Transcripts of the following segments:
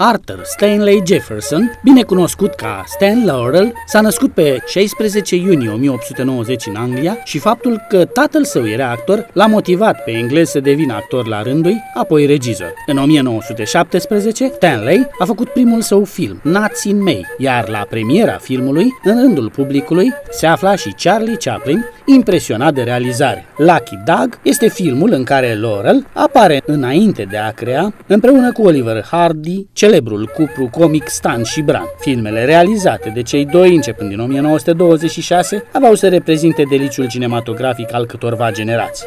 Arthur Stanley Jefferson, bine cunoscut ca Stan Laurel, s-a născut pe 16 iunie 1890 în Anglia și faptul că tatăl său era actor l-a motivat pe englez să devină actor la rândul, apoi regizor. În 1917, Stanley a făcut primul său film, Nuts in May, iar la premiera filmului, în rândul publicului, se afla și Charlie Chaplin, impresionat de realizare. Lucky Dog este filmul în care Laurel apare înainte de a crea, împreună cu Oliver Hardy, celebrul cuplu comic Stan și Bran. Filmele realizate de cei doi începând din 1926 aveau să reprezinte deliciul cinematografic al câtorva generații.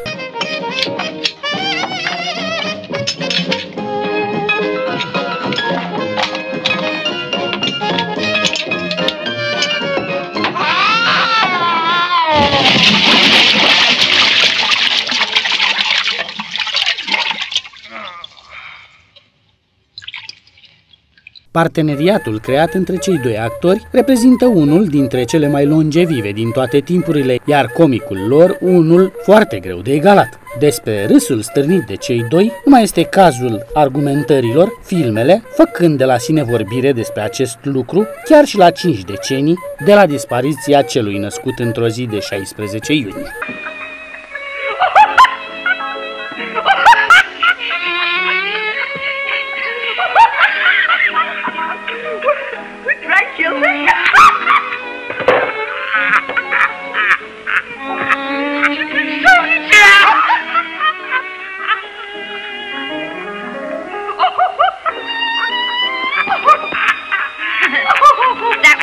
Parteneriatul creat între cei doi actori reprezintă unul dintre cele mai longevive din toate timpurile, iar comicul lor unul foarte greu de egalat. Despre râsul stârnit de cei doi nu mai este cazul argumentărilor, filmele, făcând de la sine vorbire despre acest lucru chiar și la 5 decenii de la dispariția celui născut într-o zi de 16 iunie.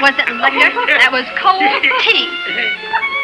Wasn't liquor. That was cold tea.